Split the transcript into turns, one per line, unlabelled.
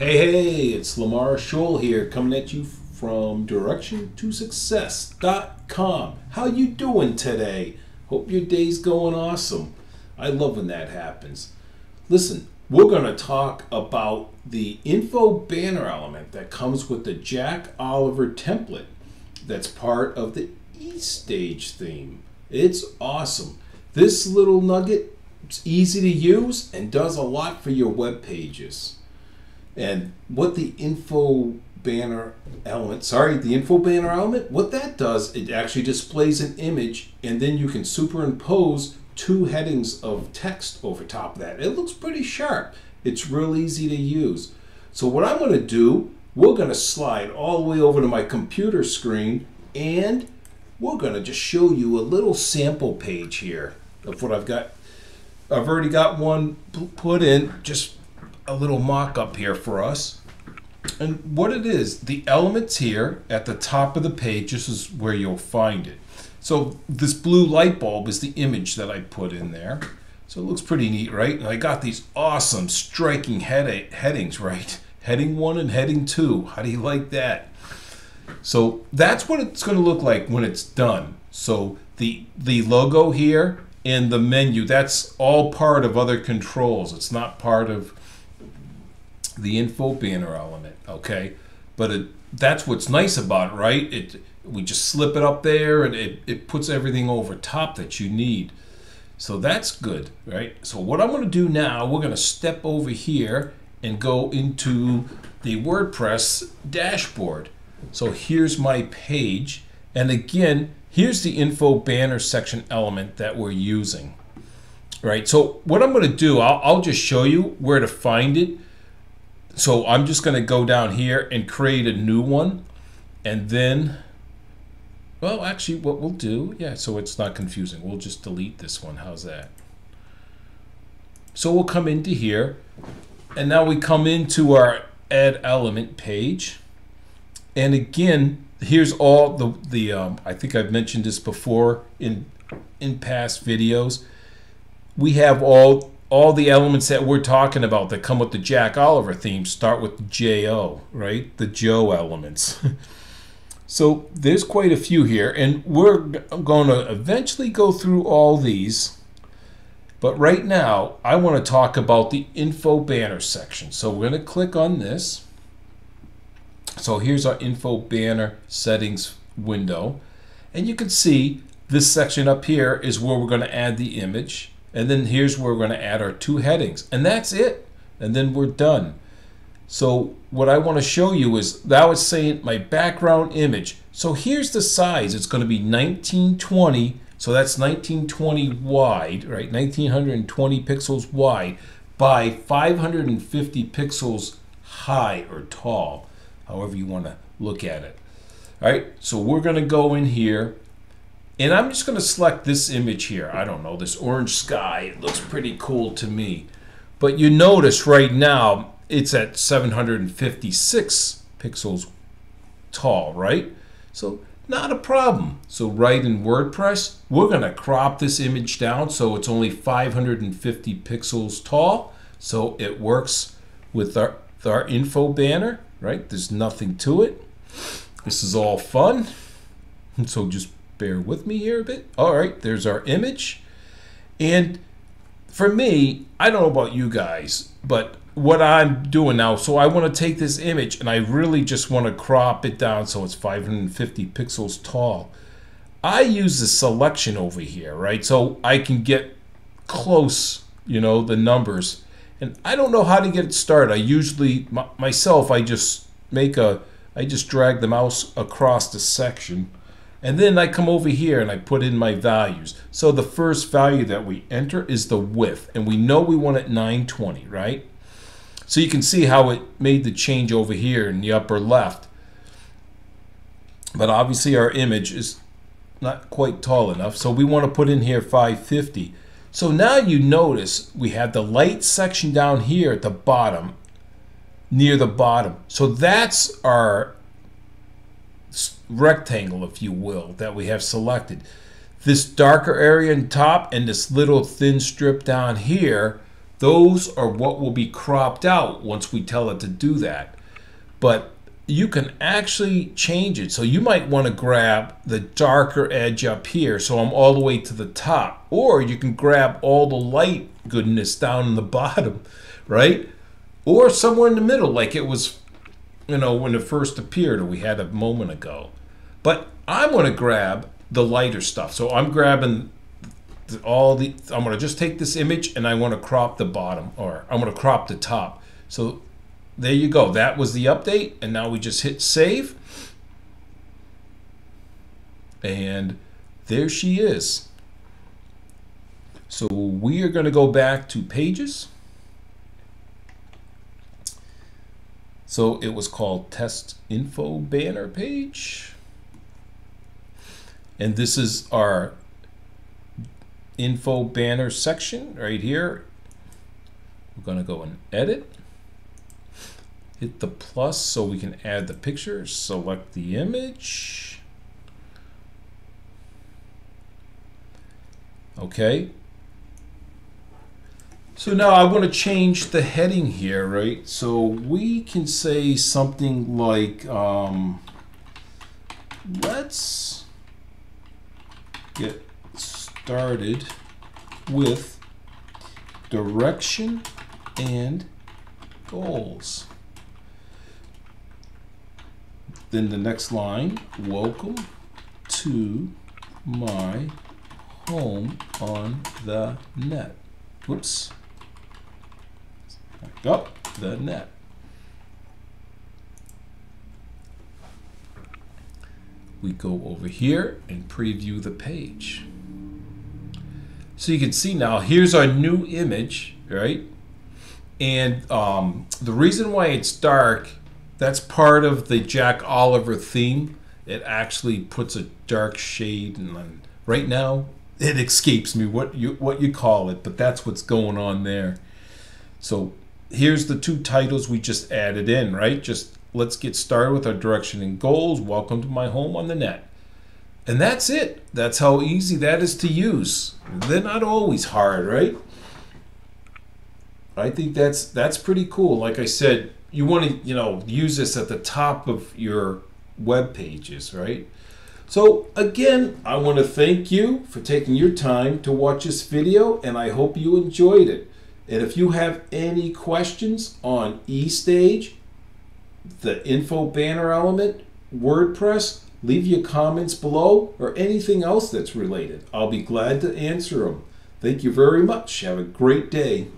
Hey, hey, it's Lamar Schoell here coming at you from direction2success.com. How you doing today? Hope your day's going awesome. I love when that happens. Listen, we're going to talk about the info banner element that comes with the Jack Oliver template that's part of the eStage theme. It's awesome. This little nugget is easy to use and does a lot for your web pages. And what the info banner element, sorry, the info banner element, what that does, it actually displays an image and then you can superimpose two headings of text over top of that. It looks pretty sharp. It's real easy to use. So what I'm going to do, we're going to slide all the way over to my computer screen and we're going to just show you a little sample page here of what I've got. I've already got one put in, just a little mock-up here for us. And what it is, the elements here at the top of the page, this is where you'll find it. So this blue light bulb is the image that I put in there. So it looks pretty neat, right? And I got these awesome striking head headings, right? Heading one and heading two. How do you like that? So that's what it's going to look like when it's done. So the the logo here and the menu, that's all part of other controls. It's not part of the info banner element, okay? But it, that's what's nice about it, right? It we just slip it up there and it, it puts everything over top that you need. So that's good, right? So what I'm going to do now, we're going to step over here and go into the WordPress dashboard. So here's my page. And again, here's the info banner section element that we're using. Right, so what I'm going to do, I'll, I'll just show you where to find it. So I'm just going to go down here and create a new one. And then well, actually, what we'll do, yeah, so it's not confusing. We'll just delete this one. How's that? So we'll come into here, and now we come into our add element page. And again, here's all the, the um, I think I've mentioned this before in, in past videos. We have all, all the elements that we're talking about that come with the Jack Oliver theme start with JO, right? The Joe elements. So there's quite a few here, and we're going to eventually go through all these. But right now, I want to talk about the info banner section. So we're going to click on this. So here's our info banner settings window. And you can see this section up here is where we're going to add the image. And then here's where we're going to add our two headings. And that's it. And then we're done. So what I want to show you is that was saying my background image. So here's the size. It's going to be 1920. So that's 1920 wide, right? 1920 pixels wide by 550 pixels high or tall, however you want to look at it. All right, so we're going to go in here and I'm just going to select this image here. I don't know, this orange sky. It looks pretty cool to me. But you notice right now, it's at 756 pixels tall, right? So not a problem. So right in WordPress, we're going to crop this image down so it's only 550 pixels tall. So it works with our, with our info banner, right? There's nothing to it. This is all fun. So just bear with me here a bit. All right, there's our image. And for me, I don't know about you guys, but what I'm doing now, so I want to take this image and I really just want to crop it down so it's 550 pixels tall. I use the selection over here, right? So I can get close, you know, the numbers. And I don't know how to get it started. I usually, myself, I just make a, I just drag the mouse across the section. And then I come over here and I put in my values. So the first value that we enter is the width. And we know we want it 920, right? So you can see how it made the change over here in the upper left. But obviously our image is not quite tall enough. So we want to put in here 550. So now you notice we have the light section down here at the bottom, near the bottom. So that's our rectangle, if you will, that we have selected. This darker area on top and this little thin strip down here those are what will be cropped out once we tell it to do that. But you can actually change it. So you might want to grab the darker edge up here so I'm all the way to the top. Or you can grab all the light goodness down in the bottom, right? Or somewhere in the middle like it was, you know, when it first appeared or we had a moment ago. But I'm going to grab the lighter stuff. So I'm grabbing all the, I'm going to just take this image and I want to crop the bottom or I'm going to crop the top. So there you go. That was the update. And now we just hit save. And there she is. So we are going to go back to pages. So it was called test info banner page. And this is our info banner section right here. We're going to go and edit hit the plus so we can add the picture, select the image. Okay. So now I want to change the heading here, right? So we can say something like, um, let's get started with direction and goals. Then the next line, welcome to my home on the net. Whoops. Back up the net. We go over here and preview the page. So you can see now, here's our new image, right? And um, the reason why it's dark that's part of the Jack Oliver theme. It actually puts a dark shade, and right now it escapes me what you what you call it, but that's what's going on there. So here's the two titles we just added in, right? Just let's get started with our direction and goals. Welcome to my home on the net. And that's it. That's how easy that is to use. They're not always hard, right? I think that's that's pretty cool. Like I said, you want to you know use this at the top of your web pages right so again i want to thank you for taking your time to watch this video and i hope you enjoyed it and if you have any questions on eStage, the info banner element, WordPress, leave your comments below or anything else that's related. I'll be glad to answer them. Thank you very much. Have a great day.